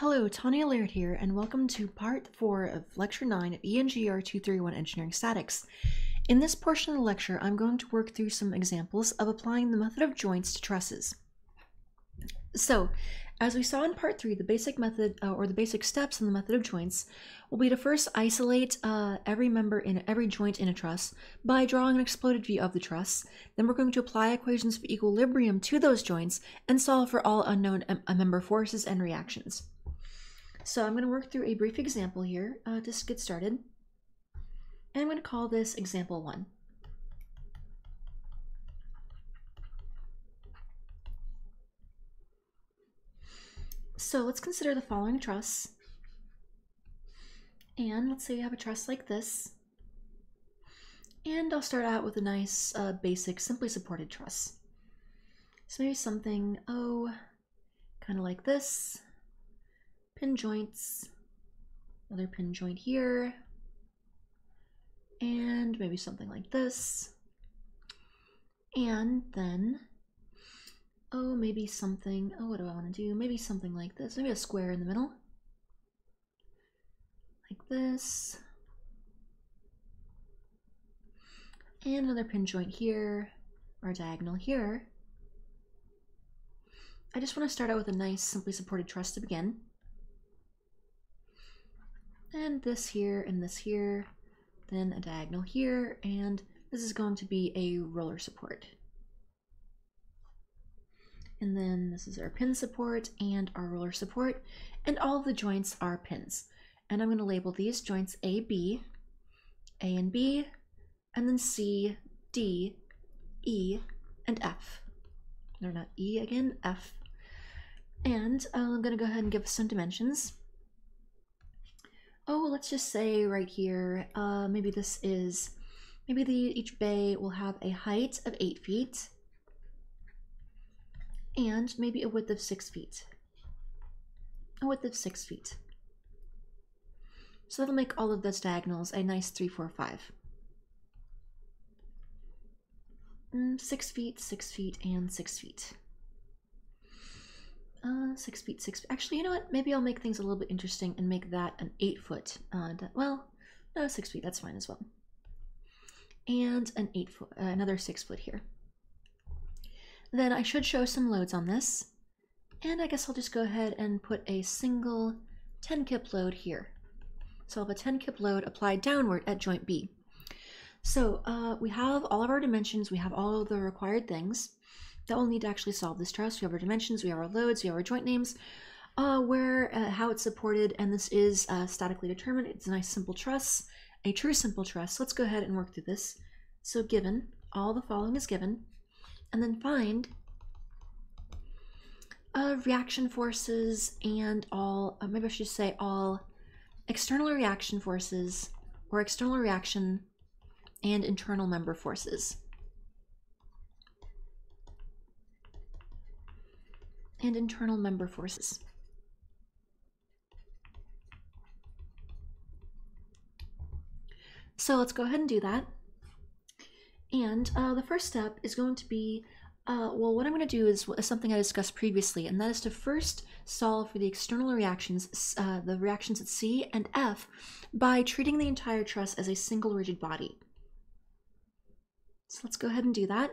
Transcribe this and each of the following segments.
Hello, Tanya Laird here, and welcome to part 4 of Lecture 9 of ENGR 231 Engineering Statics. In this portion of the lecture, I'm going to work through some examples of applying the method of joints to trusses. So, as we saw in part 3, the basic method, uh, or the basic steps in the method of joints, will be to first isolate uh, every member in every joint in a truss by drawing an exploded view of the truss. Then we're going to apply equations of equilibrium to those joints and solve for all unknown uh, member forces and reactions. So I'm going to work through a brief example here uh, to get started. And I'm going to call this example one. So let's consider the following truss. And let's say we have a truss like this. And I'll start out with a nice uh, basic simply supported truss. So maybe something, oh, kind of like this pin joints, another pin joint here, and maybe something like this. And then, oh, maybe something, oh, what do I want to do? Maybe something like this, maybe a square in the middle. Like this. And another pin joint here, or diagonal here. I just want to start out with a nice, simply supported truss to begin and this here and this here, then a diagonal here, and this is going to be a roller support. And then this is our pin support and our roller support, and all the joints are pins. And I'm going to label these joints A, B, A and B, and then C, D, E, and F. They're not E again, F. And uh, I'm going to go ahead and give some dimensions oh, let's just say right here, uh, maybe this is, maybe the each bay will have a height of eight feet and maybe a width of six feet. A width of six feet. So that'll make all of those diagonals a nice three, four, five. Mm, six feet, six feet, and six feet. Uh, six feet, six. Actually, you know what? Maybe I'll make things a little bit interesting and make that an eight foot. Uh, well, no, six feet. That's fine as well. And an eight foot, uh, another six foot here. Then I should show some loads on this. And I guess I'll just go ahead and put a single 10 kip load here. So I'll have a 10 kip load applied downward at joint B. So uh, we have all of our dimensions, we have all of the required things that we'll need to actually solve this truss. We have our dimensions, we have our loads, we have our joint names, uh, where, uh, how it's supported, and this is uh, statically determined. It's a nice simple truss, a true simple truss. Let's go ahead and work through this. So given, all the following is given, and then find uh, reaction forces and all, uh, maybe I should say all external reaction forces or external reaction and internal member forces. And internal member forces. So let's go ahead and do that. And uh, the first step is going to be, uh, well, what I'm going to do is, something I discussed previously, and that is to first solve for the external reactions, uh, the reactions at C and F, by treating the entire truss as a single rigid body. So let's go ahead and do that.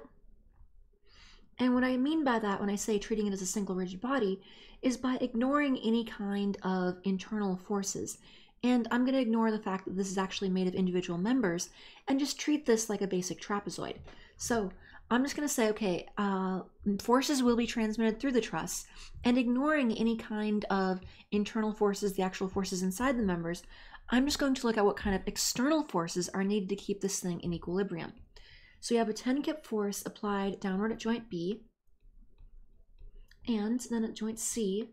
And what I mean by that when I say treating it as a single rigid body is by ignoring any kind of internal forces. And I'm going to ignore the fact that this is actually made of individual members and just treat this like a basic trapezoid. So I'm just going to say, okay, uh, forces will be transmitted through the truss, and ignoring any kind of internal forces, the actual forces inside the members, I'm just going to look at what kind of external forces are needed to keep this thing in equilibrium. So you have a 10 kip force applied downward at joint B. And then at joint C,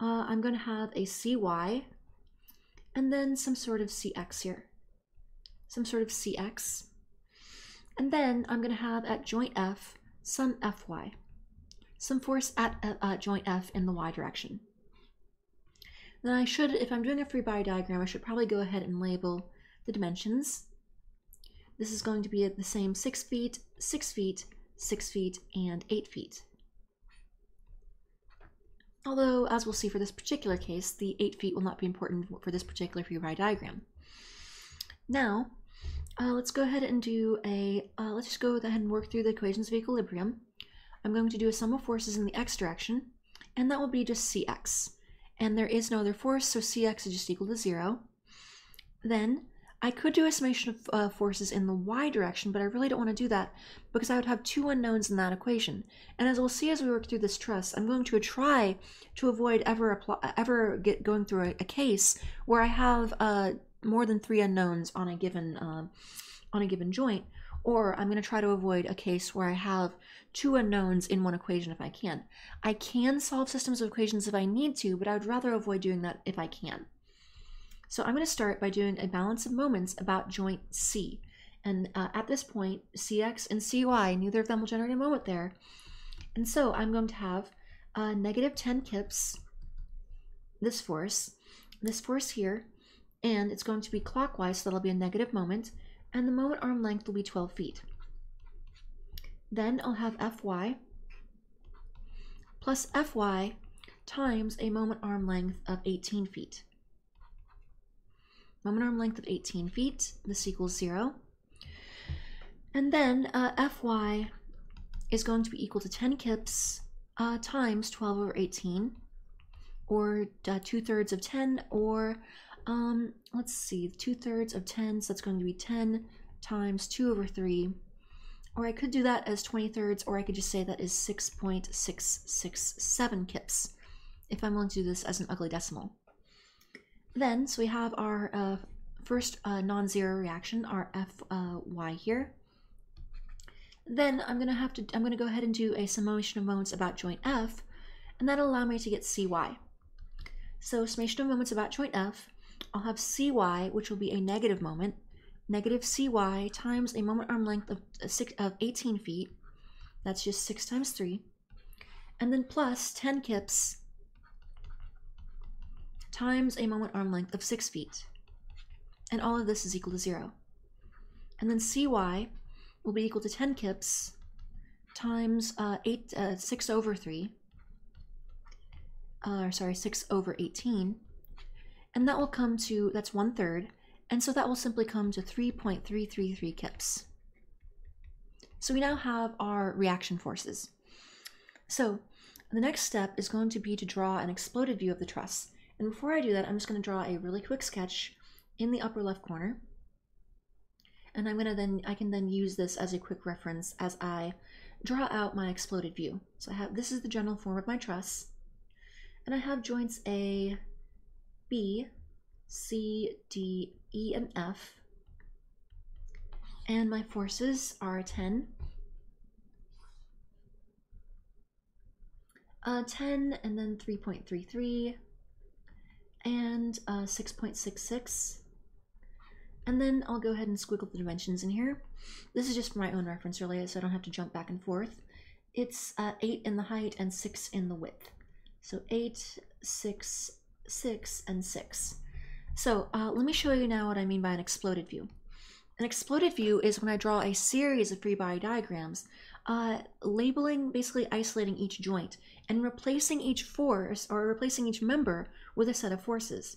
uh, I'm going to have a CY and then some sort of CX here. Some sort of CX. And then I'm going to have at joint F some FY. Some force at uh, joint F in the Y direction. Then I should, if I'm doing a free body diagram, I should probably go ahead and label the dimensions. This is going to be at the same 6 feet, 6 feet, 6 feet, and 8 feet. Although, as we'll see for this particular case, the 8 feet will not be important for this particular free body diagram. Now, uh, let's go ahead and do a, uh, let's just go ahead and work through the equations of equilibrium. I'm going to do a sum of forces in the x direction, and that will be just cx. And there is no other force, so cx is just equal to 0. Then I could do a summation of uh, forces in the y direction, but I really don't want to do that because I would have two unknowns in that equation. And as we'll see as we work through this truss, I'm going to try to avoid ever ever get going through a, a case where I have uh, more than three unknowns on a given uh, on a given joint, or I'm going to try to avoid a case where I have two unknowns in one equation if I can. I can solve systems of equations if I need to, but I would rather avoid doing that if I can. So I'm going to start by doing a balance of moments about joint C. And uh, at this point, Cx and Cy, neither of them will generate a moment there. And so I'm going to have uh, negative 10 kips, this force, this force here, and it's going to be clockwise, so that'll be a negative moment, and the moment arm length will be 12 feet. Then I'll have Fy plus Fy times a moment arm length of 18 feet moment arm length of 18 feet. This equals 0. And then uh, Fy is going to be equal to 10 kips uh, times 12 over 18, or uh, 2 thirds of 10, or um, let's see, 2 thirds of 10, so that's going to be 10 times 2 over 3. Or I could do that as 20 thirds, or I could just say that is 6.667 kips, if I'm willing to do this as an ugly decimal. Then, so we have our uh, first uh, non-zero reaction, our Fy uh, here. Then I'm gonna have to, I'm gonna go ahead and do a summation of moments about joint F, and that'll allow me to get Cy. So summation of moments about joint F, I'll have Cy, which will be a negative moment, negative Cy times a moment arm length of, uh, six, of 18 feet, that's just 6 times 3, and then plus 10 kips times a moment arm length of 6 feet. And all of this is equal to 0. And then cy will be equal to 10 kips times uh, eight, uh, 6 over 3, uh, sorry, 6 over 18. And that will come to, that's one third, and so that will simply come to 3.333 kips. So we now have our reaction forces. So the next step is going to be to draw an exploded view of the truss. And before I do that, I'm just going to draw a really quick sketch in the upper left corner. And I'm going to then, I can then use this as a quick reference as I draw out my exploded view. So I have, this is the general form of my truss. And I have joints A, B, C, D, E, and F. And my forces are 10, uh, 10 and then 3.33, and uh, 6.66. And then I'll go ahead and squiggle the dimensions in here. This is just for my own reference really, so I don't have to jump back and forth. It's uh, 8 in the height and 6 in the width. So 8, 6, 6, and 6. So uh, let me show you now what I mean by an exploded view. An exploded view is when I draw a series of free body diagrams, uh, labeling, basically isolating each joint, and replacing each force, or replacing each member with a set of forces.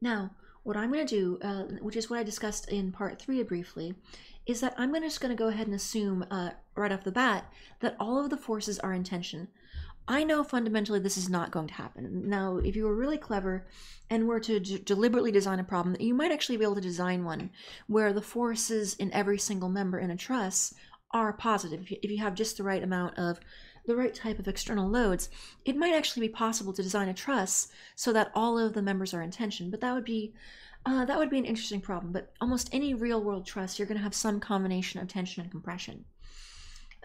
Now, what I'm going to do, uh, which is what I discussed in part three briefly, is that I'm just going to go ahead and assume uh, right off the bat that all of the forces are in tension. I know fundamentally this is not going to happen. Now, if you were really clever and were to deliberately design a problem, you might actually be able to design one where the forces in every single member in a truss are positive. If you, have just the right amount of the right type of external loads, it might actually be possible to design a truss so that all of the members are in tension. But that would be uh, that would be an interesting problem. But almost any real world truss, you're going to have some combination of tension and compression.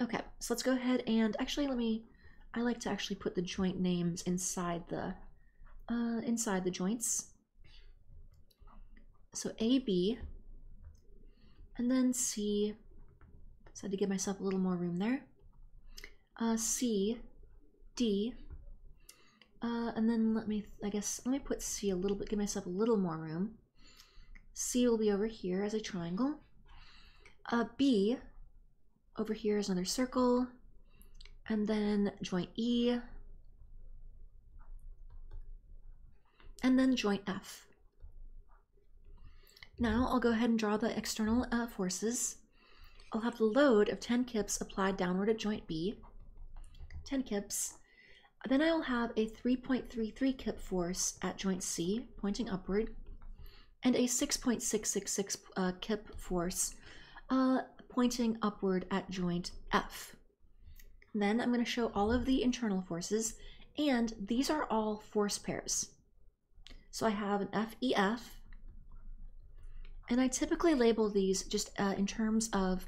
Okay, so let's go ahead and actually let me. I like to actually put the joint names inside the uh, inside the joints. So A B, and then C. So I had to give myself a little more room there uh, C, D, uh, and then let me, I guess, let me put C a little bit, give myself a little more room. C will be over here as a triangle. Uh, B, over here is another circle. And then joint E. and then joint F. Now I'll go ahead and draw the external uh, forces. I'll have the load of 10 kips applied downward at joint B, 10 kips. Then I'll have a 3.33 kip force at joint C, pointing upward, and a 6.666 uh, kip force uh, pointing upward at joint F. Then I'm going to show all of the internal forces, and these are all force pairs. So I have an FEF, and I typically label these just uh, in terms of,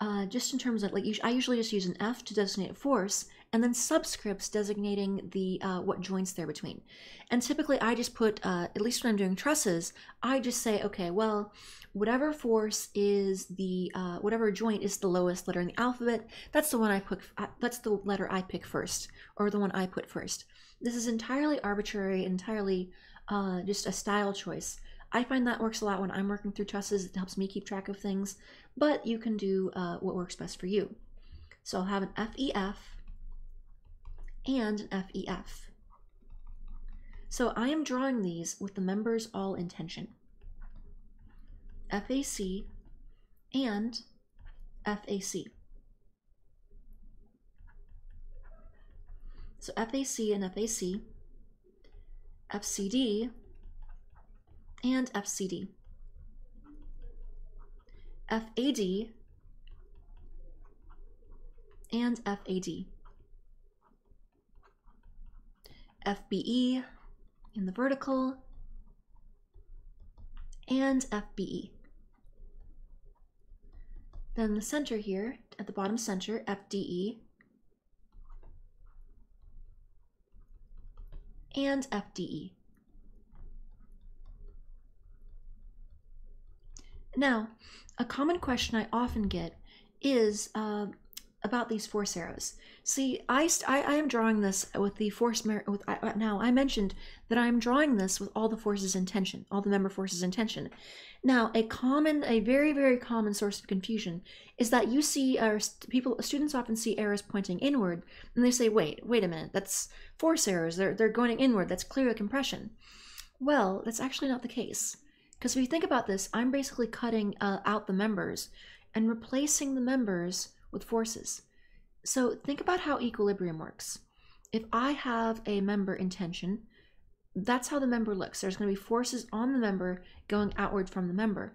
uh, just in terms of, like, I usually just use an F to designate a force, and then subscripts designating the uh, what joints they're between. And typically I just put, uh, at least when I'm doing trusses, I just say, okay, well, whatever force is the, uh, whatever joint is the lowest letter in the alphabet, that's the one I put, uh, that's the letter I pick first, or the one I put first. This is entirely arbitrary, entirely uh, just a style choice. I find that works a lot when I'm working through trusses. It helps me keep track of things, but you can do uh, what works best for you. So I'll have an FEF and an FEF. So I am drawing these with the members all in tension. FAC and FAC. So FAC and FAC, FCD and FCD, FAD and FAD, FBE in the vertical, and FBE. Then the center here, at the bottom center, FDE, and FDE. Now, a common question I often get is uh, about these force arrows. See, I, I, I, am drawing this with the force, with I, now I mentioned that I'm drawing this with all the forces in tension, all the member forces in tension. Now, a common, a very, very common source of confusion is that you see, uh, people, students often see arrows pointing inward, and they say, wait, wait a minute, that's force arrows, they're, they're going inward, that's clearly compression. Well, that's actually not the case. Because if you think about this, I'm basically cutting uh, out the members and replacing the members with forces. So think about how equilibrium works. If I have a member in tension, that's how the member looks. There's going to be forces on the member going outward from the member.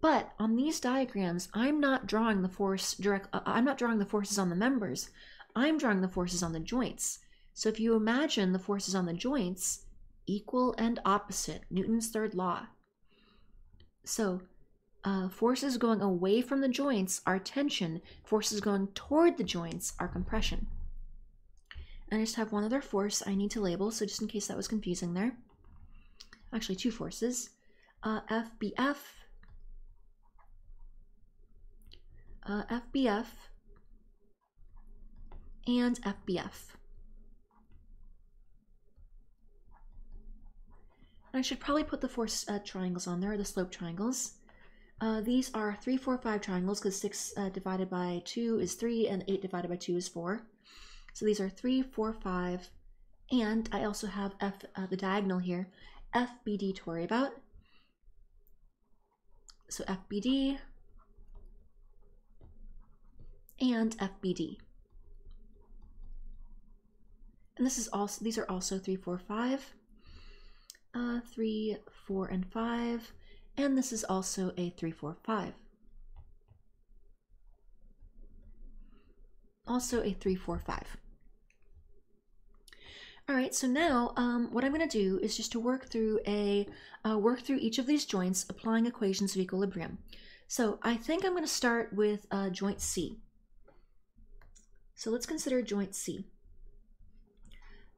But on these diagrams, I'm not drawing the force direct. Uh, I'm not drawing the forces on the members. I'm drawing the forces on the joints. So if you imagine the forces on the joints, equal and opposite, Newton's third law. So uh, forces going away from the joints are tension, forces going toward the joints are compression. And I just have one other force I need to label, so just in case that was confusing there. Actually, two forces. Uh, FBF, uh, FBF, and FBF. I should probably put the force uh, triangles on there, the slope triangles. Uh, these are 3, 4, 5 triangles because 6 uh, divided by 2 is 3 and 8 divided by 2 is 4. So these are 3, 4, 5, and I also have F, uh, the diagonal here, FBD to worry about. So FBD and FBD. And this is also these are also 3, 4, 5. Uh, 3, 4, and 5 and this is also a 345. Also a 345. All right, so now um, what I'm going to do is just to work through a uh, work through each of these joints, applying equations of equilibrium. So I think I'm going to start with uh, joint C. So let's consider joint C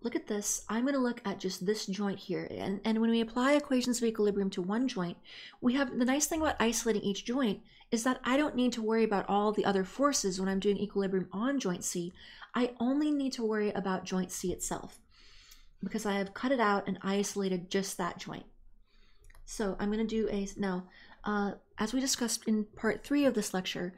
look at this, I'm going to look at just this joint here. And, and when we apply equations of equilibrium to one joint, we have the nice thing about isolating each joint is that I don't need to worry about all the other forces when I'm doing equilibrium on joint C. I only need to worry about joint C itself because I have cut it out and isolated just that joint. So I'm going to do a, now, uh, as we discussed in part three of this lecture,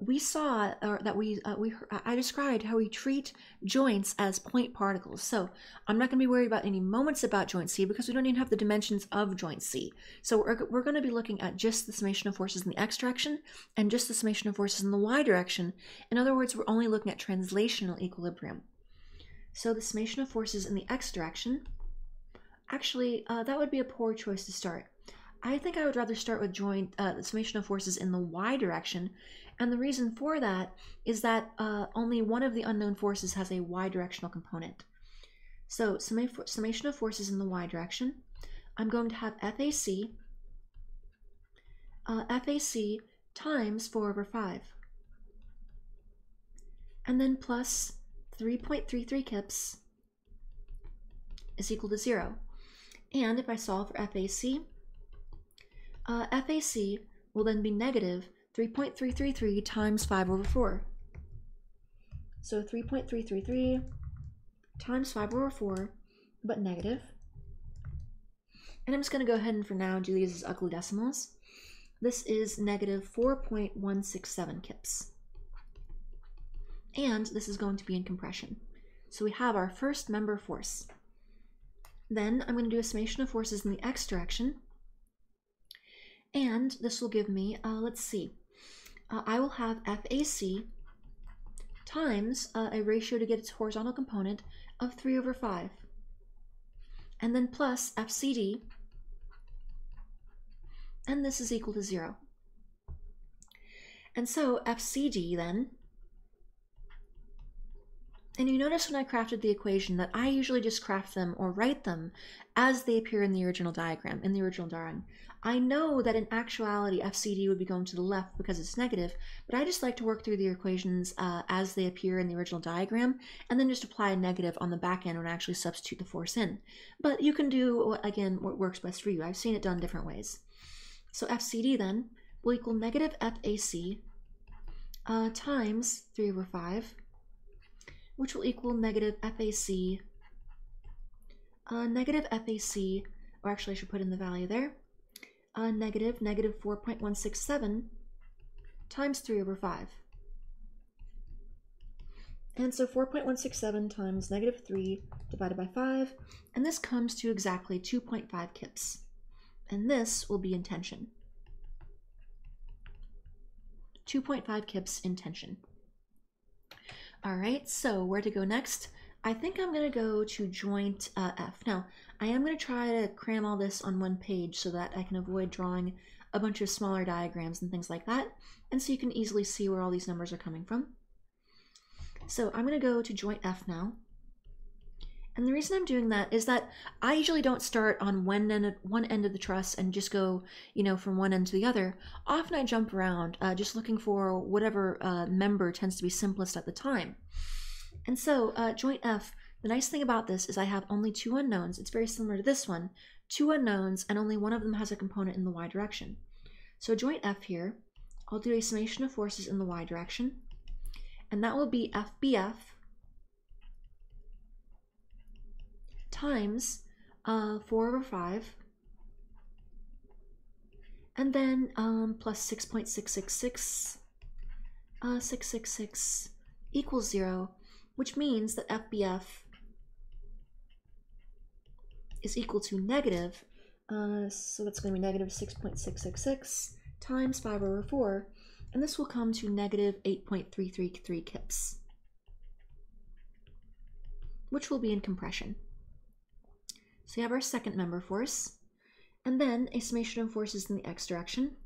we saw or that we uh, we I described how we treat joints as point particles. So I'm not going to be worried about any moments about joint C because we don't even have the dimensions of joint C. So we're, we're going to be looking at just the summation of forces in the x direction and just the summation of forces in the y direction. In other words, we're only looking at translational equilibrium. So the summation of forces in the x direction, actually, uh, that would be a poor choice to start. I think I would rather start with joint uh, the summation of forces in the y direction and the reason for that is that uh, only one of the unknown forces has a y directional component. So summation of forces in the y direction, I'm going to have FAC, uh, FAC times 4 over 5. And then plus 3.33 kips is equal to 0. And if I solve for FAC, uh, FAC will then be negative 3.333 times 5 over 4. So 3.333 times 5 over 4, but negative. And I'm just going to go ahead and for now do these as ugly decimals. This is negative 4.167 kips. And this is going to be in compression. So we have our first member force. Then I'm going to do a summation of forces in the x direction. And this will give me, uh, let's see, uh, I will have FAC times uh, a ratio to get its horizontal component of 3 over 5. And then plus FCD, and this is equal to 0. And so FCD then, and you notice when I crafted the equation that I usually just craft them or write them as they appear in the original diagram, in the original drawing. I know that in actuality FCD would be going to the left because it's negative, but I just like to work through the equations uh, as they appear in the original diagram and then just apply a negative on the back end when I actually substitute the force in. But you can do, again, what works best for you. I've seen it done different ways. So FCD then will equal negative FAC uh, times 3 over 5, which will equal negative FAC, uh, negative FAC, or actually I should put in the value there, uh, negative negative 4.167 times 3 over 5. And so 4.167 times negative 3 divided by 5, and this comes to exactly 2.5 kips. And this will be in tension. 2.5 kips in tension. All right, so where to go next? I think I'm going to go to joint uh, F. Now, I am going to try to cram all this on one page so that I can avoid drawing a bunch of smaller diagrams and things like that, and so you can easily see where all these numbers are coming from. So I'm going to go to joint F now. And the reason I'm doing that is that I usually don't start on one end of, one end of the truss and just go, you know, from one end to the other. Often I jump around, uh, just looking for whatever uh, member tends to be simplest at the time. And so uh, joint F the nice thing about this is I have only two unknowns. It's very similar to this one. Two unknowns, and only one of them has a component in the y direction. So joint F here, I'll do a summation of forces in the y direction, and that will be FBF times uh, 4 over 5, and then um, plus 6.666, uh, 666 equals 0, which means that FBF is equal to negative, uh, so that's going to be negative 6.666 times 5 over 4, and this will come to negative 8.333 kips, which will be in compression. So we have our second member force, and then a summation of forces in the x direction,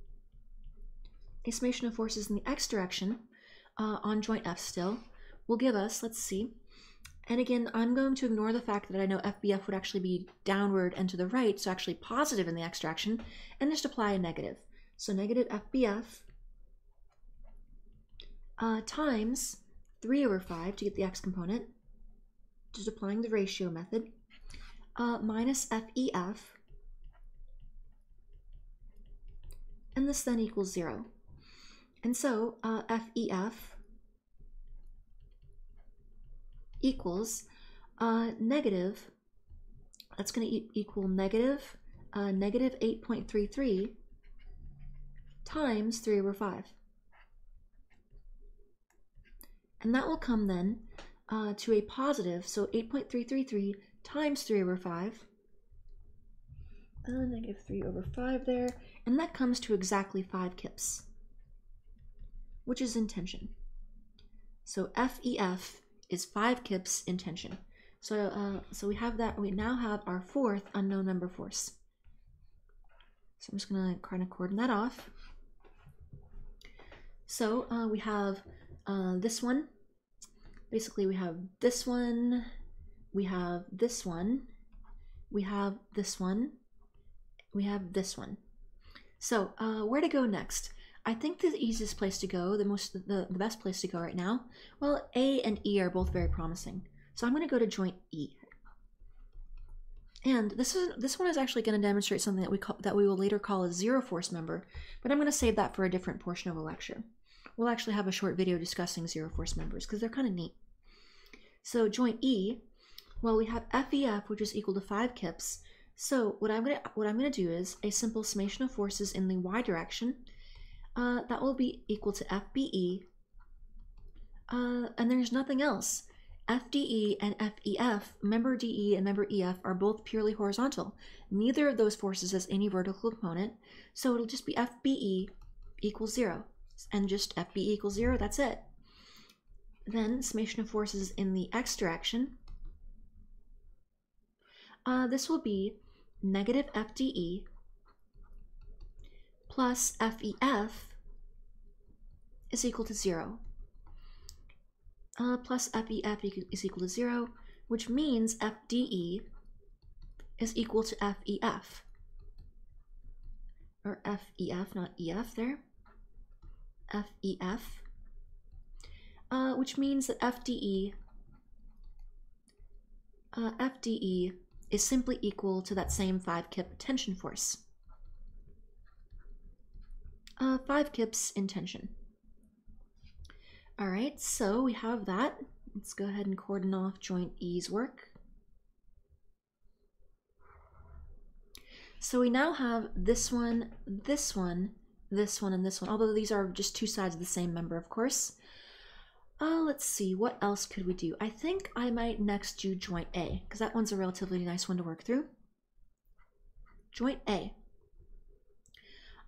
a summation of forces in the x direction uh, on joint F still will give us, let's see, and again, I'm going to ignore the fact that I know FBF would actually be downward and to the right, so actually positive in the x direction, and just apply a negative. So negative FBF uh, times 3 over 5 to get the x component, just applying the ratio method, uh, minus FEF, and this then equals 0. And so uh, FEF equals uh, negative, that's going to e equal negative, uh, negative 8.33 times 3 over 5. And that will come then uh, to a positive, so 8.333 times 3 over 5. Uh, negative 3 over 5 there. And that comes to exactly 5 kips, which is in tension. So FEF is 5 kips in tension. So, uh, so we have that, we now have our fourth unknown number force. So I'm just gonna kind of cordon that off. So uh, we have uh, this one. Basically we have this one, we have this one, we have this one, we have this one. So uh, where to go next? I think the easiest place to go, the most, the, the best place to go right now, well, A and E are both very promising. So I'm going to go to joint E. And this is this one is actually going to demonstrate something that we call that we will later call a zero force member, but I'm going to save that for a different portion of a lecture. We'll actually have a short video discussing zero force members because they're kind of neat. So joint E, well we have FEF which is equal to 5 kips. So what I'm going to what I'm to do is a simple summation of forces in the y direction. Uh, that will be equal to FBE. Uh, and there's nothing else. FDE and FEF, member DE and member EF, are both purely horizontal. Neither of those forces has any vertical component, so it'll just be FBE equals zero. And just FBE equals zero, that's it. Then summation of forces in the x direction. Uh, this will be negative FDE plus FEF is equal to zero uh, plus FEF is equal to 0, which means FDE is equal to FEF. Or FEF, not EF there. FEF. Uh, which means that FDE uh, FDE is simply equal to that same 5 kip tension force. Uh, 5 kips in tension. All right, so we have that. Let's go ahead and cordon off joint E's work. So we now have this one, this one, this one, and this one, although these are just two sides of the same member, of course. Uh, let's see, what else could we do? I think I might next do joint A, because that one's a relatively nice one to work through. Joint A.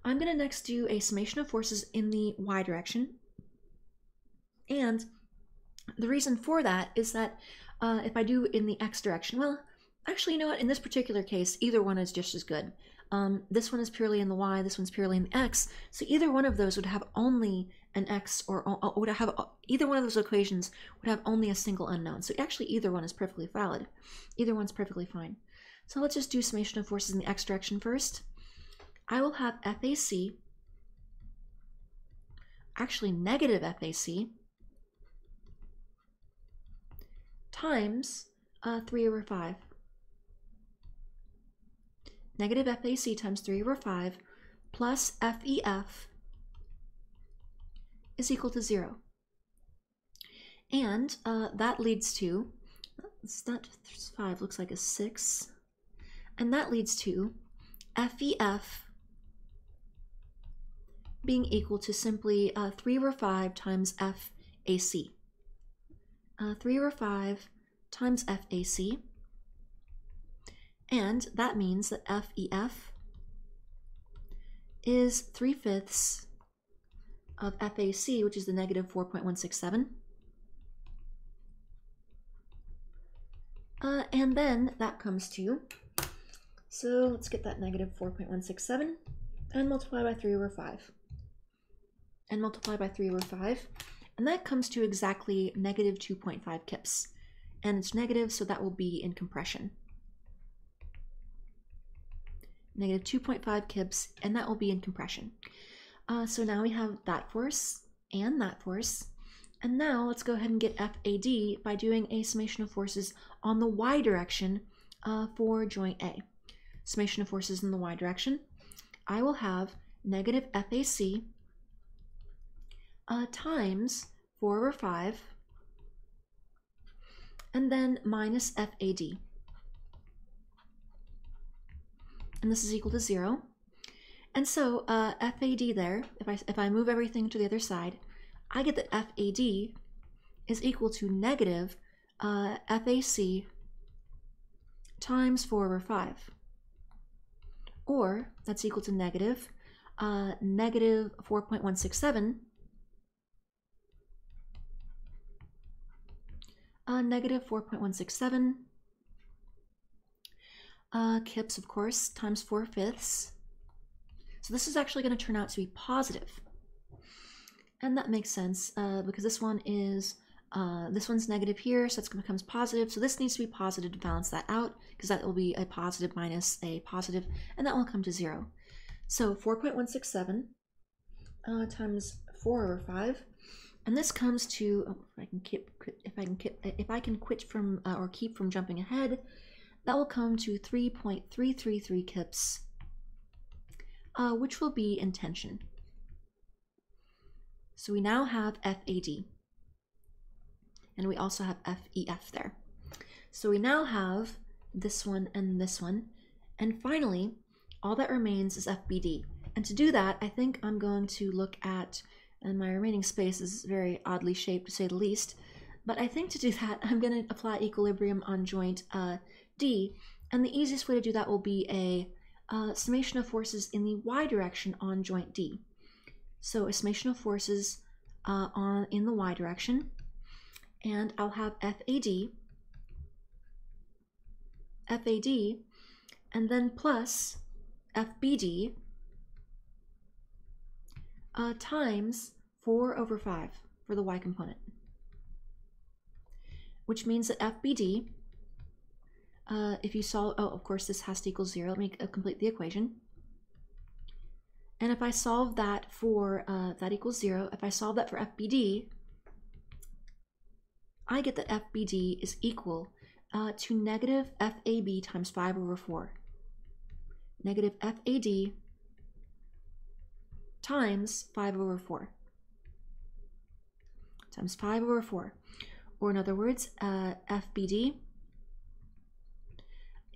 I'm going to next do a summation of forces in the y direction, and the reason for that is that uh, if I do in the x direction, well, actually, you know what? In this particular case, either one is just as good. Um, this one is purely in the y, this one's purely in the x. So either one of those would have only an x or uh, would have either one of those equations would have only a single unknown. So actually either one is perfectly valid. Either one's perfectly fine. So let's just do summation of forces in the x direction first. I will have FAC, actually negative FAC, times uh, 3 over 5. Negative FAC times 3 over 5 plus FEF is equal to 0. And uh, that leads to, that 5, looks like a 6. And that leads to FEF being equal to simply uh, 3 over 5 times FAC uh, 3 over 5 times FAC. And that means that FEF is 3 fifths of FAC, which is the negative 4.167. Uh, and then that comes to, so let's get that negative 4.167 and multiply by 3 over 5. And multiply by 3 over 5 and that comes to exactly negative 2.5 kips. And it's negative, so that will be in compression. Negative 2.5 kips, and that will be in compression. Uh, so now we have that force and that force. And now let's go ahead and get FAD by doing a summation of forces on the y direction uh, for joint A. Summation of forces in the y direction. I will have negative FAC uh, times 4 over 5, and then minus FAD. And this is equal to 0. And so uh, FAD there, if I, if I move everything to the other side, I get that FAD is equal to negative uh, FAC times 4 over 5. Or that's equal to negative, uh, negative 4.167 uh, negative 4.167 uh, kips, of course, times 4 fifths. So this is actually going to turn out to be positive. And that makes sense uh, because this one is, uh, this one's negative here, so it becomes positive. So this needs to be positive to balance that out because that will be a positive minus a positive, and that will come to 0. So 4.167 uh, times 4 over 5 and this comes to oh, if I can keep if I can keep, if I can quit from uh, or keep from jumping ahead, that will come to 3.333 kips, uh, which will be intention. So we now have FAD, and we also have FEF there. So we now have this one and this one, and finally, all that remains is FBD. And to do that, I think I'm going to look at and my remaining space is very oddly shaped to say the least. But I think to do that, I'm going to apply equilibrium on joint uh, D, and the easiest way to do that will be a uh, summation of forces in the y direction on joint D. So a summation of forces uh, on in the y direction, and I'll have FAD, FAD, and then plus FBD uh, times 4 over 5 for the y component, which means that FBD, uh, if you solve, oh, of course, this has to equal 0. Let me uh, complete the equation. And if I solve that for, uh, that equals 0, if I solve that for FBD, I get that FBD is equal uh, to negative FAB times 5 over 4. Negative FAD times 5 over 4 times 5 over 4. Or in other words, uh, FBD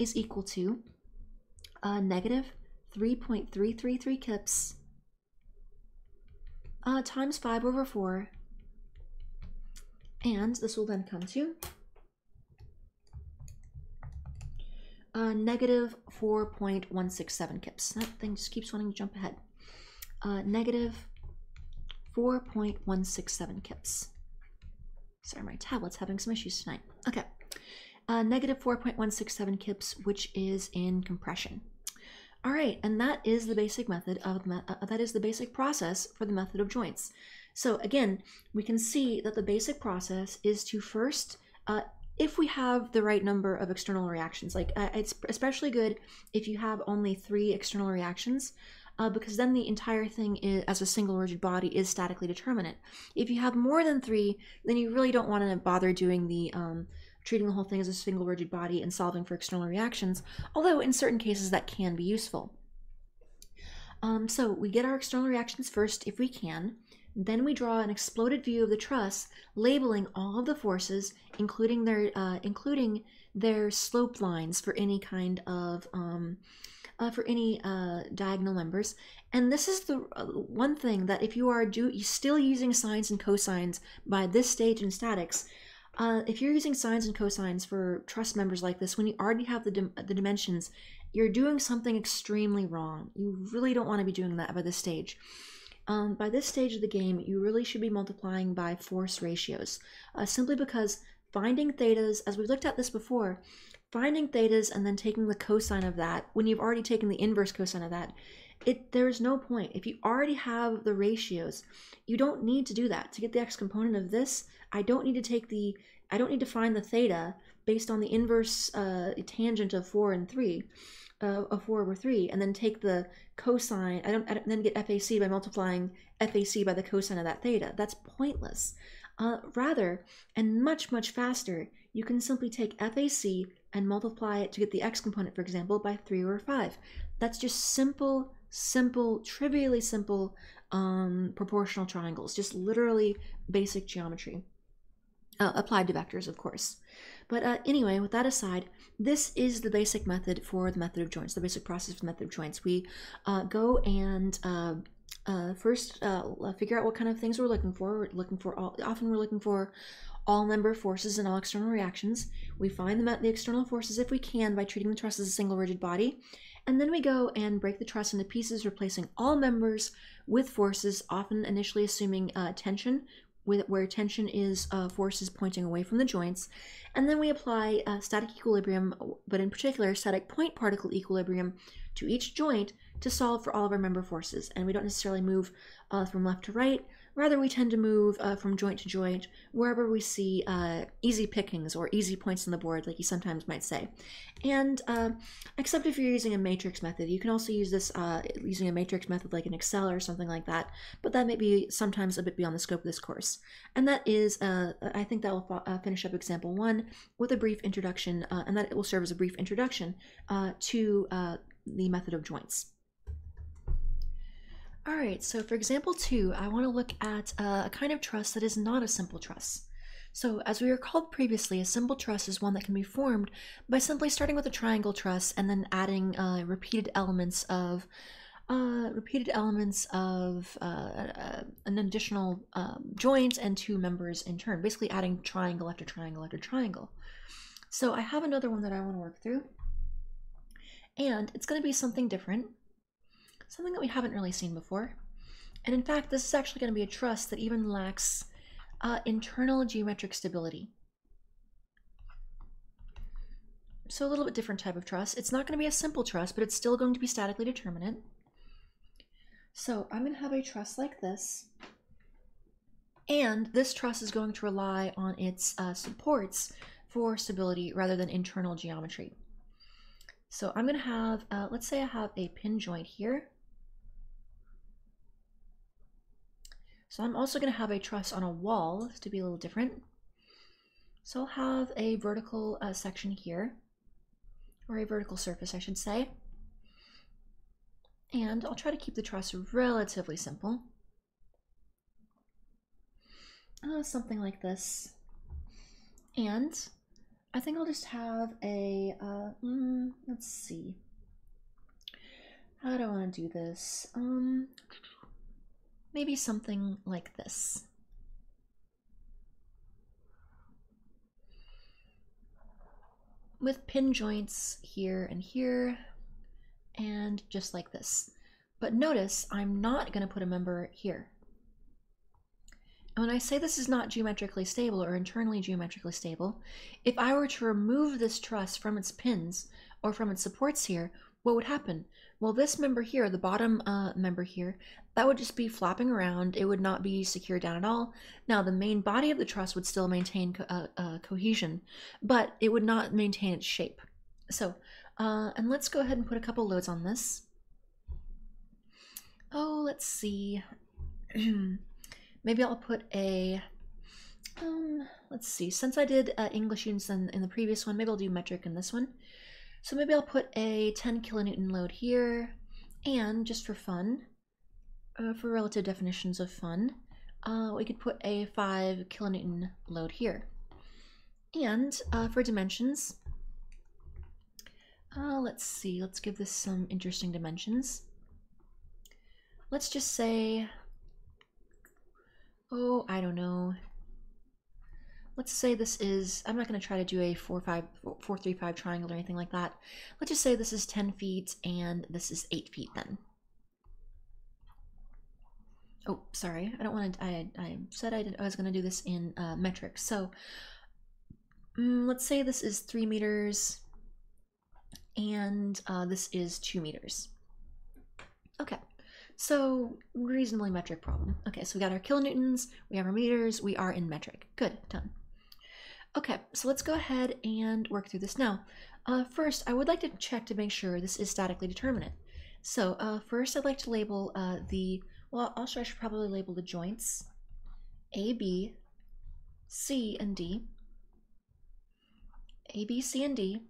is equal to uh, negative 3.333 kips uh, times 5 over 4. And this will then come to uh, negative 4.167 kips. That thing just keeps wanting to jump ahead. Uh, negative 4.167 kips. Sorry, my tablet's having some issues tonight. Okay. Uh, negative 4.167 kips, which is in compression. All right, and that is the basic method of me uh, that is the basic process for the method of joints. So again, we can see that the basic process is to first, uh, if we have the right number of external reactions, like uh, it's especially good if you have only three external reactions, uh, because then the entire thing is, as a single rigid body is statically determinate. If you have more than three, then you really don't want to bother doing the um, treating the whole thing as a single rigid body and solving for external reactions, although in certain cases that can be useful. Um, so we get our external reactions first if we can, then we draw an exploded view of the truss, labeling all of the forces, including their uh, including their slope lines for any kind of um, uh, for any uh, diagonal numbers. And this is the uh, one thing that if you are do, still using sines and cosines by this stage in statics, uh, if you're using sines and cosines for truss members like this, when you already have the, dim the dimensions, you're doing something extremely wrong. You really don't want to be doing that by this stage. Um, by this stage of the game, you really should be multiplying by force ratios, uh, simply because finding thetas, as we looked at this before, finding thetas and then taking the cosine of that when you've already taken the inverse cosine of that it there is no point. If you already have the ratios you don't need to do that. To get the x component of this i don't need to take the i don't need to find the theta based on the inverse uh, tangent of 4 and 3 uh, of 4 over 3 and then take the cosine I don't, I don't then get fac by multiplying fac by the cosine of that theta. That's pointless. Uh, rather and much much faster you can simply take FAC and multiply it to get the x component, for example, by 3 or 5. That's just simple, simple, trivially simple um, proportional triangles, just literally basic geometry. Uh, applied to vectors, of course. But uh, anyway, with that aside, this is the basic method for the method of joints, the basic process for the method of joints. We uh, go and uh, uh, first uh, figure out what kind of things we're looking for. We're looking for all, often we're looking for all member forces and all external reactions. We find the, the external forces if we can by treating the truss as a single rigid body. And then we go and break the truss into pieces, replacing all members with forces, often initially assuming uh, tension, with, where tension is uh, forces pointing away from the joints. And then we apply uh, static equilibrium, but in particular static point particle equilibrium to each joint to solve for all of our member forces. And we don't necessarily move uh, from left to right. Rather, we tend to move uh, from joint to joint wherever we see uh, easy pickings or easy points on the board, like you sometimes might say. And uh, except if you're using a matrix method, you can also use this uh, using a matrix method like in Excel or something like that. But that may be sometimes a bit beyond the scope of this course. And that is, uh, I think that will uh, finish up example one with a brief introduction, and that it will serve as a brief introduction to the method of joints. All right, so for example two, I want to look at uh, a kind of truss that is not a simple truss. So as we recalled previously, a simple truss is one that can be formed by simply starting with a triangle truss and then adding uh, repeated elements of uh, repeated elements of uh, uh an additional um, joint and two members in turn, basically adding triangle after triangle after triangle. So I have another one that I want to work through, and it's going to be something different something that we haven't really seen before. And in fact, this is actually going to be a truss that even lacks uh, internal geometric stability. So a little bit different type of truss. It's not going to be a simple truss, but it's still going to be statically determinate. So I'm going to have a truss like this. And this truss is going to rely on its uh, supports for stability rather than internal geometry. So I'm going to have, uh, let's say I have a pin joint here. So I'm also going to have a truss on a wall to be a little different. So I'll have a vertical uh, section here, or a vertical surface, I should say. And I'll try to keep the truss relatively simple. Uh, something like this. And I think I'll just have a, uh, mm, let's see. How do I want to do this? Um, Maybe something like this. With pin joints here and here, and just like this. But notice I'm not going to put a member here. And when I say this is not geometrically stable or internally geometrically stable, if I were to remove this truss from its pins or from its supports here, what would happen? Well, this member here, the bottom uh, member here, that would just be flopping around. It would not be secured down at all. Now, the main body of the truss would still maintain co uh, uh, cohesion, but it would not maintain its shape. So, uh, and let's go ahead and put a couple loads on this. Oh, let's see. maybe I'll put a, um, let's see. Since I did uh, English units in, in the previous one, maybe I'll do metric in this one. So maybe I'll put a 10 kilonewton load here, and just for fun, uh, for relative definitions of fun, uh, we could put a 5 kilonewton load here. And uh, for dimensions, uh, let's see, let's give this some interesting dimensions. Let's just say, oh, I don't know, let's say this is, I'm not going to try to do a 4, 5, 4, 3, 5 triangle or anything like that. Let's just say this is 10 feet and this is 8 feet then. Oh, sorry, I don't want to, I, I said I, did, I was going to do this in uh, metric. So um, let's say this is 3 meters and uh, this is 2 meters. Okay, so reasonably metric problem. Okay, so we got our kilonewtons, we have our meters, we are in metric. Good, done. Okay, so let's go ahead and work through this now. Uh, first, I would like to check to make sure this is statically determinate. So uh, first I'd like to label uh, the, well, also I should probably label the joints A, B, C, and D. A, B, C, and D.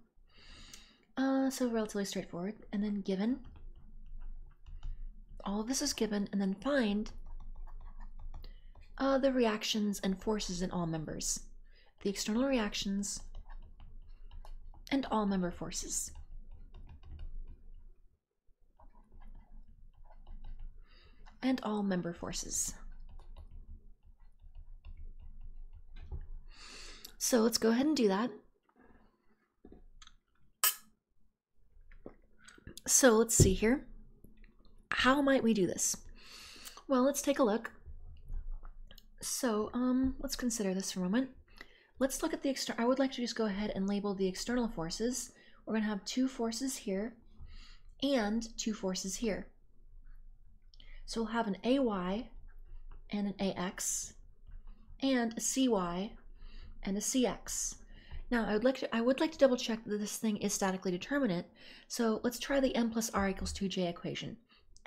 Uh, so relatively straightforward. And then given. All of this is given, and then find uh, the reactions and forces in all members the external reactions, and all member forces. and all member forces. So let's go ahead and do that. So let's see here. How might we do this? Well, let's take a look. So um, let's consider this for a moment. Let's look at the external. I would like to just go ahead and label the external forces. We're going to have two forces here and two forces here. So we'll have an AY and an AX and a CY and a CX. Now I would like to I would like to double check that this thing is statically determinate. So let's try the m plus r equals 2j equation.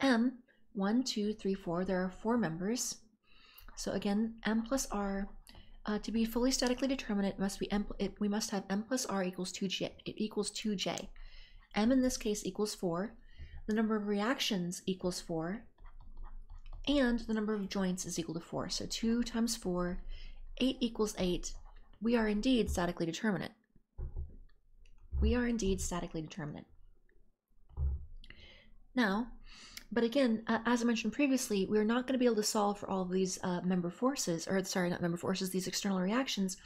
m, 1, 2, 3, 4, there are four members. So again, m plus r, uh, to be fully statically determinate, must be m, it, we must have m plus r equals 2j, it equals 2j. m in this case equals 4, the number of reactions equals 4, and the number of joints is equal to 4. So 2 times 4, 8 equals 8, we are indeed statically determinate. We are indeed statically determinate. Now, but again, uh, as I mentioned previously, we're not going to be able to solve for all of these uh, member forces, or sorry, not member forces, these external reactions,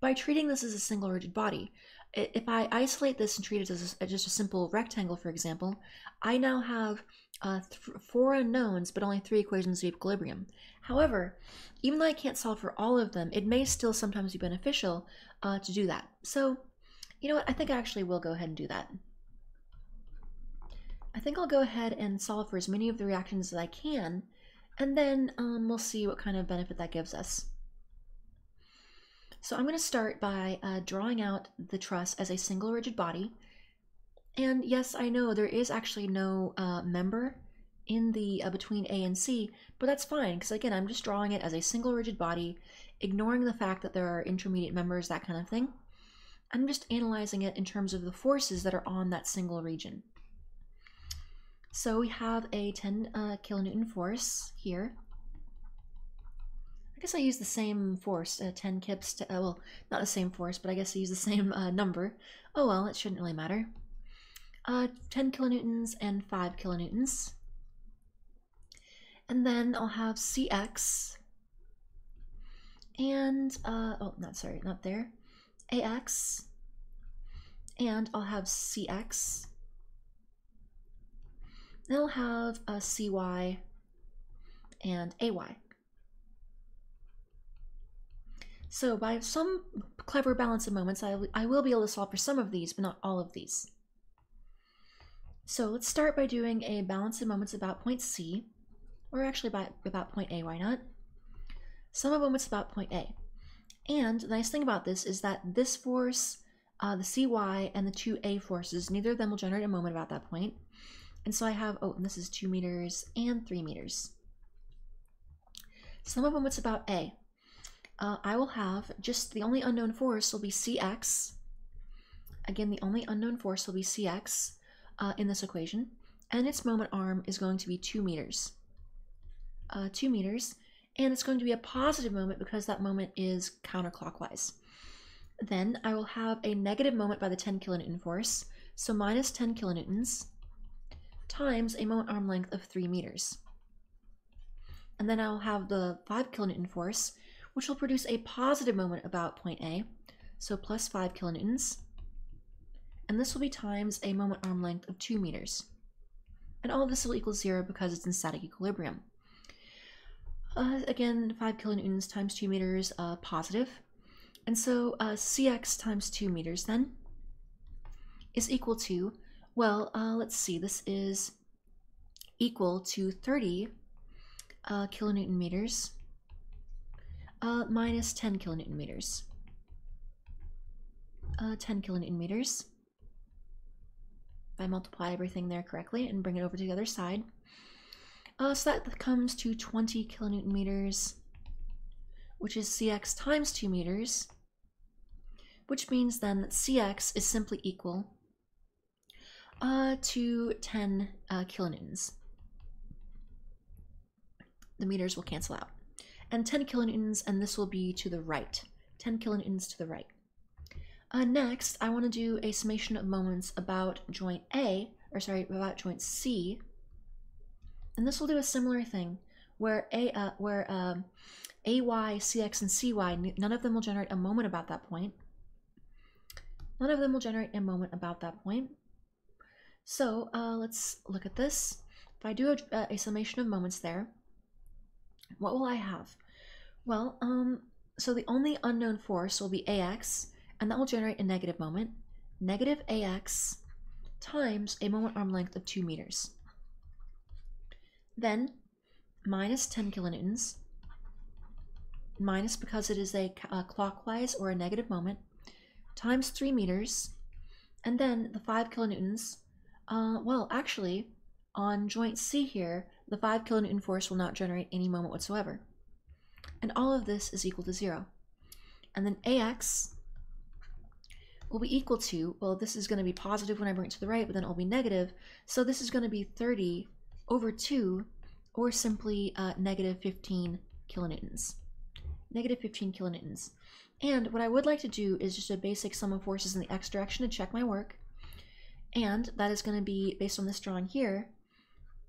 by treating this as a single rigid body. If I isolate this and treat it as a, just a simple rectangle, for example, I now have uh, four unknowns, but only three equations of equilibrium. However, even though I can't solve for all of them, it may still sometimes be beneficial uh, to do that. So, you know what, I think I actually will go ahead and do that. I think I'll go ahead and solve for as many of the reactions as I can, and then um, we'll see what kind of benefit that gives us. So I'm going to start by uh, drawing out the truss as a single rigid body. And yes, I know there is actually no uh, member in the uh, between A and C, but that's fine because again, I'm just drawing it as a single rigid body, ignoring the fact that there are intermediate members, that kind of thing. I'm just analyzing it in terms of the forces that are on that single region. So we have a 10 uh, kilonewton force here. I guess I use the same force, uh, 10 kips, to, uh, well, not the same force, but I guess I use the same uh, number. Oh well, it shouldn't really matter uh, 10 kilonewtons and 5 kilonewtons. And then I'll have CX and, uh, oh, not sorry, not there, AX, and I'll have CX. Then I'll have a CY and AY. So by some clever balance of moments, I, I will be able to solve for some of these, but not all of these. So let's start by doing a balance of moments about point C, or actually about, about point A, why not? Sum of moments about point A. And the nice thing about this is that this force, uh, the CY, and the two A forces, neither of them will generate a moment about that point. And so I have, oh, and this is 2 meters and 3 meters. Sum of moments about A. Uh, I will have just the only unknown force will be Cx. Again, the only unknown force will be Cx uh, in this equation, and its moment arm is going to be 2 meters. Uh, 2 meters, and it's going to be a positive moment because that moment is counterclockwise. Then I will have a negative moment by the 10 kilonewton force, so minus 10 kilonewtons times a moment arm length of 3 meters. And then I'll have the 5 kilonewton force, which will produce a positive moment about point A, so plus 5 kilonewtons, and this will be times a moment arm length of 2 meters. And all of this will equal 0 because it's in static equilibrium. Uh, again, 5 kilonewtons times 2 meters, uh, positive. And so uh, Cx times 2 meters then is equal to, well, uh, let's see, this is equal to 30 uh, kilonewton meters uh, minus 10 kilonewton meters. 10 kilonewton meters if I multiply everything there correctly and bring it over to the other side. Uh, so that comes to 20 kilonewton meters, which is Cx times 2 meters, which means then that Cx is simply equal uh, to 10 uh, kilonewtons. The meters will cancel out. And 10 kilonewtons, and this will be to the right. 10 kilonewtons to the right. Uh, next, I want to do a summation of moments about joint A, or sorry, about joint C. And this will do a similar thing. where a uh, where um, ay, cx, and cy none of them will generate a moment about that point. None of them will generate a moment about that point. So uh, let's look at this. If I do a, a, summation of moments there, what will I have? Well, um, so the only unknown force will be ax, and that will generate a negative moment. Negative ax times a moment arm length of 2 meters. Then minus 10 kilonewtons, minus because it is a, a clockwise or a negative moment, times 3 meters, and then the 5 kilonewtons. Uh, well, actually, on joint C here, the 5 kilonewton force will not generate any moment whatsoever. And all of this is equal to 0. And then AX will be equal to, well, this is going to be positive when I bring it to the right, but then it'll be negative. So this is going to be 30 over 2, or simply uh, negative 15 kilonewtons. Negative 15 kilonewtons. And what I would like to do is just a basic sum of forces in the x direction to check my work. And that is going to be, based on this drawing here,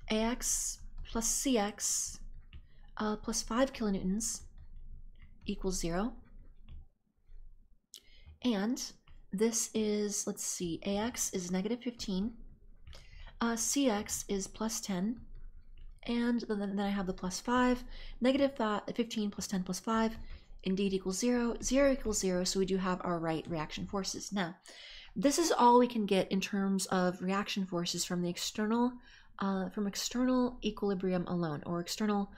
ax plus cx uh, plus 5 kilonewtons equals 0. And this is, let's see, ax is negative 15, uh, cx is plus 10, and then, then I have the plus 5, negative 15 plus 10 plus 5 indeed equals 0, 0 equals 0, so we do have our right reaction forces. Now, this is all we can get in terms of reaction forces from the external, uh, from external equilibrium alone, or external,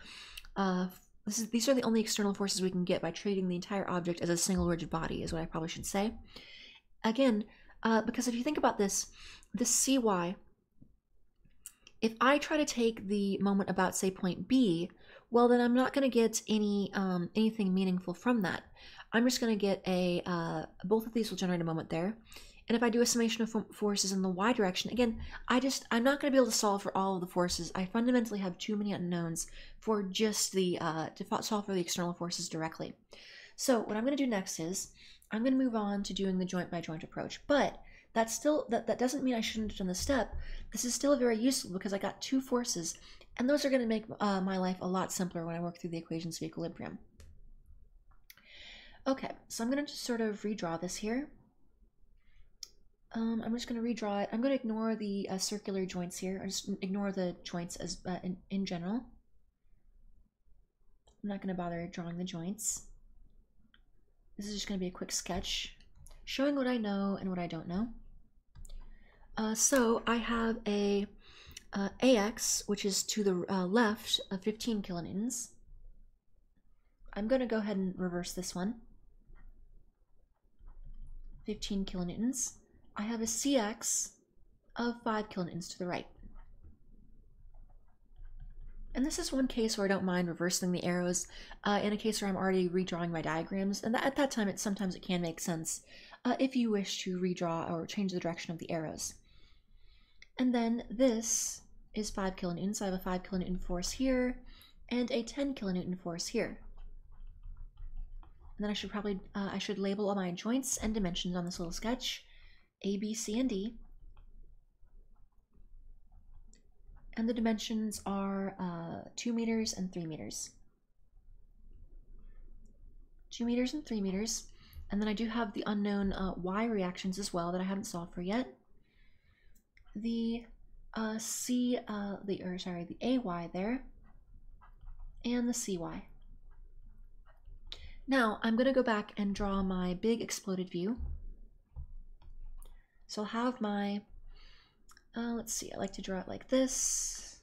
uh, this is, these are the only external forces we can get by treating the entire object as a single rigid body, is what I probably should say. Again, uh, because if you think about this, this cy, if I try to take the moment about, say, point B, well, then I'm not going to get any um, anything meaningful from that. I'm just going to get a, uh, both of these will generate a moment there. And if I do a summation of forces in the y direction, again, I just, I'm not going to be able to solve for all of the forces. I fundamentally have too many unknowns for just the, uh, to solve for the external forces directly. So what I'm going to do next is, I'm going to move on to doing the joint by joint approach. But that still, that, that doesn't mean I shouldn't have done the step. This is still very useful because I got two forces and those are going to make uh, my life a lot simpler when I work through the equations of equilibrium. Okay, so I'm going to just sort of redraw this here. Um, I'm just going to redraw it. I'm going to ignore the uh, circular joints here. I just ignore the joints as uh, in, in general. I'm not going to bother drawing the joints. This is just going to be a quick sketch showing what I know and what I don't know. Uh, so I have a uh, AX, which is to the uh, left of 15 kilonewtons. I'm going to go ahead and reverse this one. 15 kilonewtons. I have a CX of 5 kilonewtons to the right. And this is one case where I don't mind reversing the arrows uh, in a case where I'm already redrawing my diagrams. And that, at that time, it sometimes it can make sense uh, if you wish to redraw or change the direction of the arrows. And then this is 5 kilonewtons. So I have a 5 kilonewton force here and a 10 kilonewton force here. And then I should probably, uh, I should label all my joints and dimensions on this little sketch, A, B, C, and D. And the dimensions are uh, 2 meters and 3 meters. 2 meters and 3 meters. And then I do have the unknown uh, Y reactions as well that I haven't solved for yet the uh, C, uh, the, or sorry, the AY there, and the CY. Now, I'm going to go back and draw my big exploded view. So I'll have my, uh, let's see, I like to draw it like this.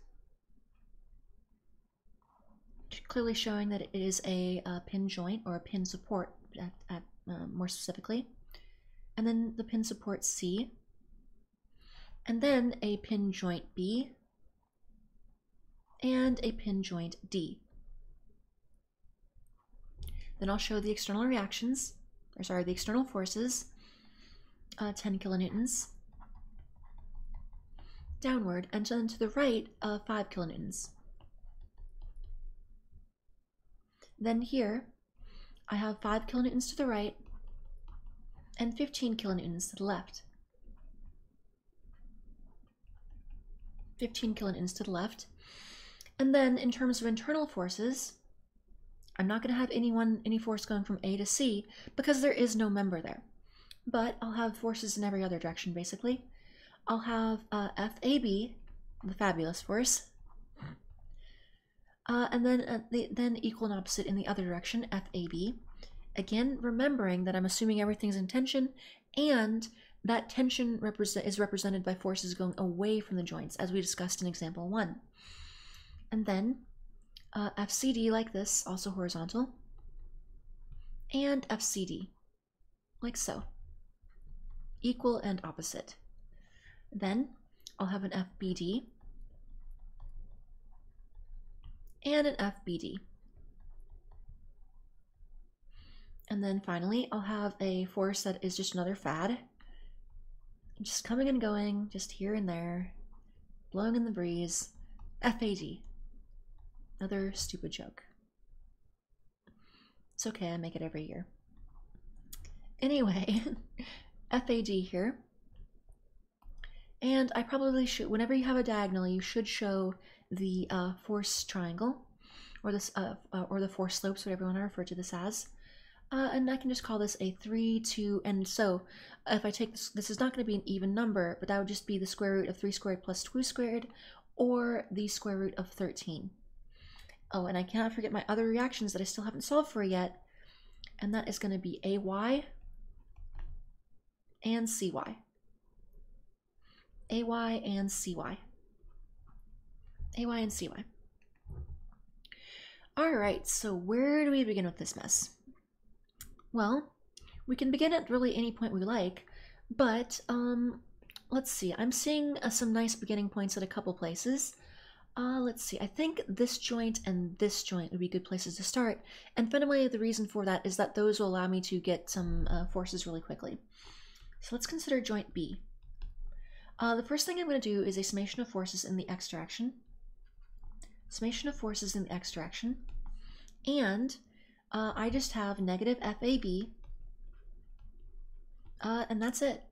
Clearly showing that it is a, a pin joint or a pin support at, at uh, more specifically. And then the pin support C and then a pin joint B, and a pin joint D. Then I'll show the external reactions, or sorry, the external forces, uh, 10 kilonewtons, downward, and then to the right, uh, 5 kilonewtons. Then here, I have 5 kilonewtons to the right, and 15 kilonewtons to the left. 15 kilonewtons to the left. And then in terms of internal forces, I'm not going to have anyone, any force going from A to C because there is no member there. But I'll have forces in every other direction, basically. I'll have uh, FAB, the fabulous force, uh, and then uh, the, then equal and opposite in the other direction, FAB. Again, remembering that I'm assuming everything's in tension, and that tension represent, is represented by forces going away from the joints, as we discussed in example one. And then uh, FCD like this, also horizontal, and FCD, like so, equal and opposite. Then I'll have an FBD and an FBD. And then finally, I'll have a force that is just another fad, just coming and going, just here and there, blowing in the breeze, FAD. Another stupid joke. It's okay, I make it every year. Anyway, FAD here. And I probably should, whenever you have a diagonal, you should show the uh, force triangle, or this, uh, uh, or the force slopes, whatever you want to refer to this as. Uh, and I can just call this a 3, 2, and so if I take this, this is not going to be an even number, but that would just be the square root of 3 squared plus 2 squared, or the square root of 13. Oh, and I cannot forget my other reactions that I still haven't solved for yet. And that is going to be AY and CY. AY and CY. AY and CY. All right, so where do we begin with this mess? Well, we can begin at really any point we like, but um, let's see. I'm seeing uh, some nice beginning points at a couple places. Uh, let's see, I think this joint and this joint would be good places to start. And fundamentally, the reason for that is that those will allow me to get some uh, forces really quickly. So let's consider joint B. Uh, the first thing I'm going to do is a summation of forces in the x direction. Summation of forces in the x direction. And uh, I just have negative FAB. Uh, and that's it.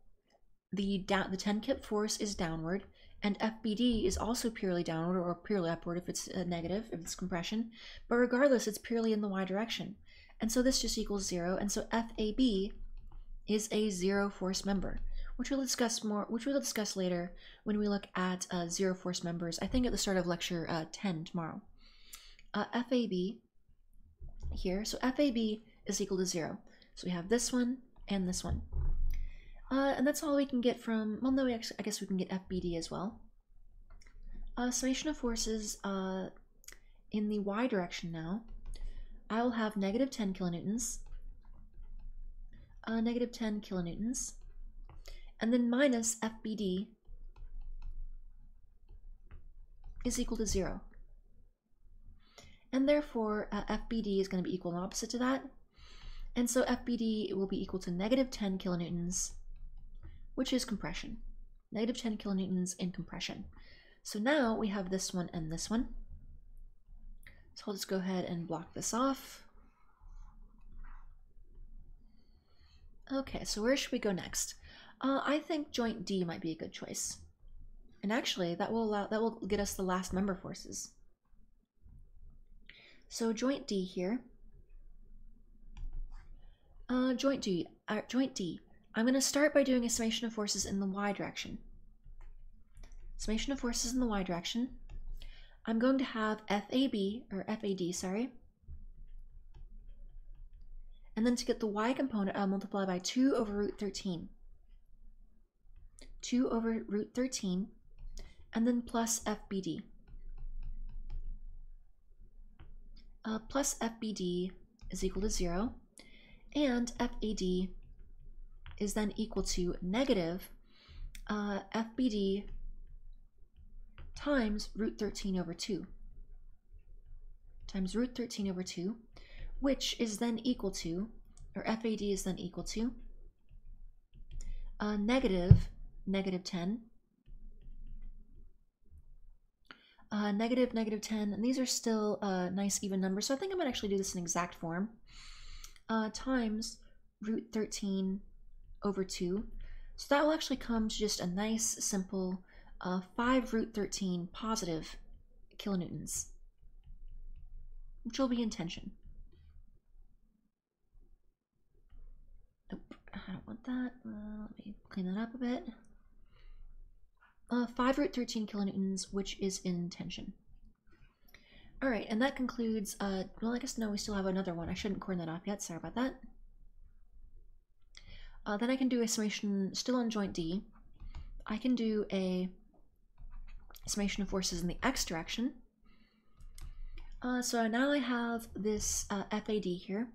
The, the 10 kip force is downward and FBD is also purely downward or purely upward if it's a negative, if it's compression, but regardless, it's purely in the y direction. And so this just equals zero, and so FAB is a zero force member, which we'll discuss more, which we'll discuss later when we look at uh, zero force members, I think at the start of lecture uh, 10 tomorrow. Uh, FAB here, so FAB is equal to zero. So we have this one and this one. Uh, and that's all we can get from, well, no, actually, I guess we can get FBD as well. Uh, summation of forces uh, in the y direction now. I will have negative 10 kilonewtons, uh, negative 10 kilonewtons, and then minus FBD is equal to 0. And therefore, uh, FBD is going to be equal and opposite to that. And so FBD will be equal to negative 10 kilonewtons which is compression. Negative 10 kilonewtons in compression. So now we have this one and this one. So I'll just go ahead and block this off. Okay, so where should we go next? Uh, I think joint D might be a good choice. And actually, that will allow that will get us the last member forces. So joint D here. Uh, joint D, uh, joint D. I'm going to start by doing a summation of forces in the y direction. Summation of forces in the y direction. I'm going to have FAB, or FAD, sorry. And then to get the y component, I'll multiply by 2 over root 13. 2 over root 13, and then plus FBD. Uh, plus FBD is equal to 0, and FAD is then equal to negative uh, FBD times root 13 over 2 times root 13 over 2, which is then equal to, or FAD is then equal to, uh, negative, negative 10, uh, negative, negative 10, and these are still uh, nice even numbers, so I think I might actually do this in exact form, uh, times root 13 over 2. So that will actually come to just a nice, simple uh, 5 root 13 positive kilonewtons which will be in tension. I don't want that. Uh, let me clean that up a bit. Uh, 5 root 13 kilonewtons, which is in tension. All right, and that concludes, uh, well, I guess no, we still have another one. I shouldn't corn that off yet, sorry about that. Uh, then I can do a summation still on joint D. I can do a summation of forces in the x direction. Uh, so now I have this uh, FAD here.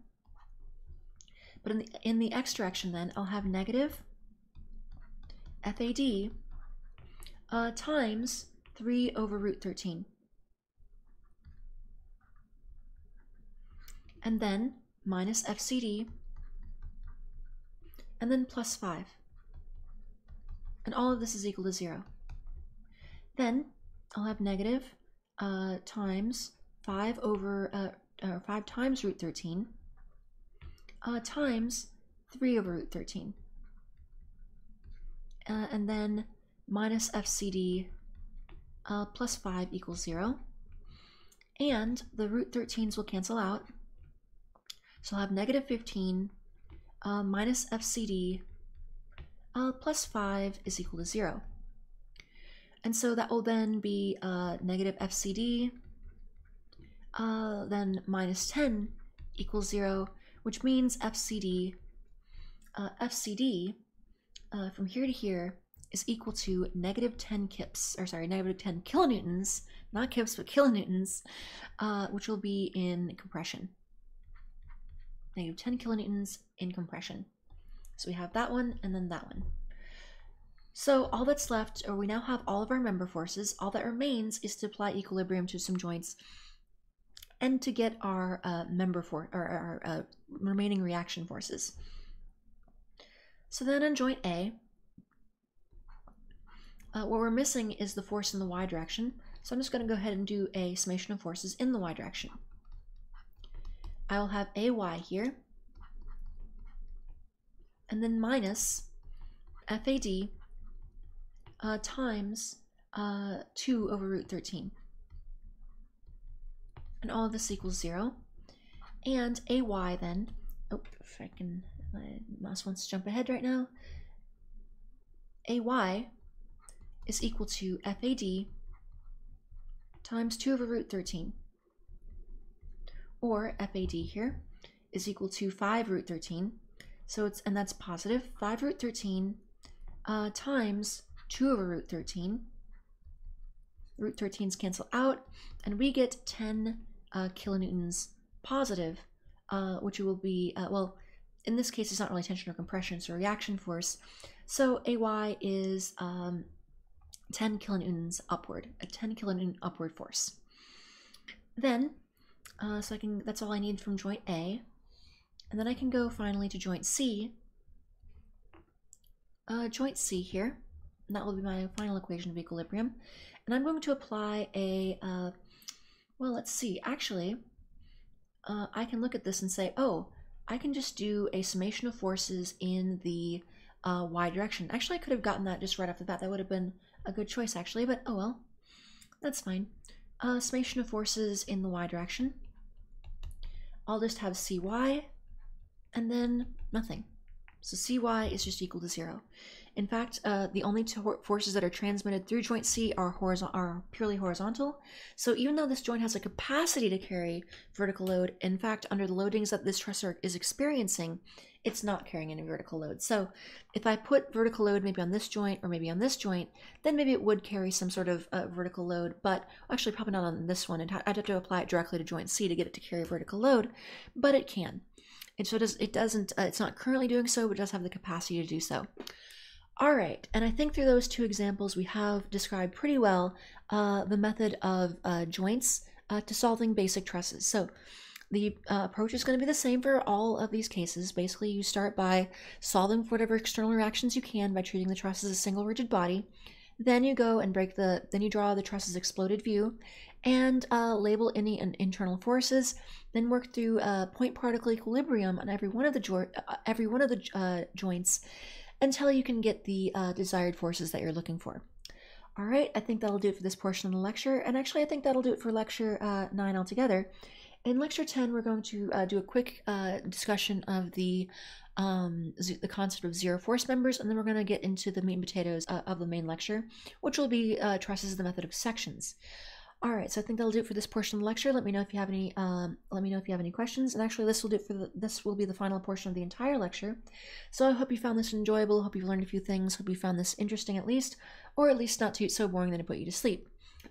But in the, in the x direction then, I'll have negative FAD uh, times 3 over root 13. and then minus FCD, and then plus 5. And all of this is equal to 0. Then I'll have negative uh, times 5 over, uh, 5 times root 13 uh, times 3 over root 13. Uh, and then minus FCD uh, plus 5 equals 0. And the root 13s will cancel out. So I'll have negative 15 uh, minus FCD uh, plus 5 is equal to 0. And so that will then be uh, negative FCD, uh, then minus 10 equals 0, which means FCD, uh, FCD uh, from here to here is equal to negative 10 kips, or sorry, negative 10 kilonewtons, not kips, but kilonewtons, uh, which will be in compression negative 10 kilonewtons in compression. So we have that one and then that one. So all that's left, or we now have all of our member forces, all that remains is to apply equilibrium to some joints and to get our uh, member for or our uh, remaining reaction forces. So then on joint A, uh, what we're missing is the force in the y direction. So I'm just going to go ahead and do a summation of forces in the y direction. I will have AY here, and then minus FAD uh, times uh, 2 over root 13. And all of this equals 0. And AY then, oh, if I can, my mouse wants to jump ahead right now. AY is equal to FAD times 2 over root 13 or FAD here is equal to 5 root 13. So it's, and that's positive, 5 root 13 uh, times 2 over root 13. Root 13s cancel out, and we get 10 uh, kilonewtons positive, uh, which will be, uh, well, in this case, it's not really tension or compression, it's a reaction force. So AY is um, 10 kilonewtons upward, a 10 kilonewton upward force. Then uh, so I can, that's all I need from joint A. And then I can go finally to joint C. Uh, joint C here, and that will be my final equation of equilibrium. And I'm going to apply a, uh, well, let's see, actually, uh, I can look at this and say, oh, I can just do a summation of forces in the uh, y direction. Actually, I could have gotten that just right off the bat. That would have been a good choice, actually, but oh well, that's fine. Uh, summation of forces in the y direction. I'll just have cy and then nothing. So cy is just equal to zero. In fact, uh, the only two forces that are transmitted through joint C are, are purely horizontal. So even though this joint has a capacity to carry vertical load, in fact, under the loadings that this truss is experiencing, it's not carrying any vertical load. So if I put vertical load maybe on this joint or maybe on this joint, then maybe it would carry some sort of uh, vertical load, but actually probably not on this one. I'd have to apply it directly to joint C to get it to carry vertical load, but it can. And so it, does, it doesn't, uh, it's not currently doing so, but does have the capacity to do so. All right, and I think through those two examples, we have described pretty well uh, the method of uh, joints uh, to solving basic trusses. So the uh, approach is going to be the same for all of these cases. Basically, you start by solving for whatever external reactions you can by treating the truss as a single rigid body. Then you go and break the, then you draw the truss's exploded view and uh, label any internal forces. Then work through a point particle equilibrium on every one of the jo uh, every one of the uh, joints until you can get the uh, desired forces that you're looking for. All right, I think that'll do it for this portion of the lecture. And actually, I think that'll do it for lecture uh, 9 altogether. In lecture 10, we're going to uh, do a quick uh, discussion of the um, the concept of zero force members, and then we're going to get into the meat and potatoes uh, of the main lecture, which will be uh, trusses the method of sections. All right, so I think that'll do it for this portion of the lecture. Let me know if you have any. Um, let me know if you have any questions. And actually, this will do it for the, this will be the final portion of the entire lecture. So I hope you found this enjoyable. Hope you've learned a few things. Hope you found this interesting at least, or at least not too so boring that it put you to sleep.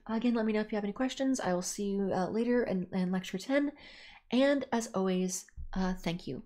Again, let me know if you have any questions. I will see you uh, later in, in lecture ten. And as always, uh, thank you.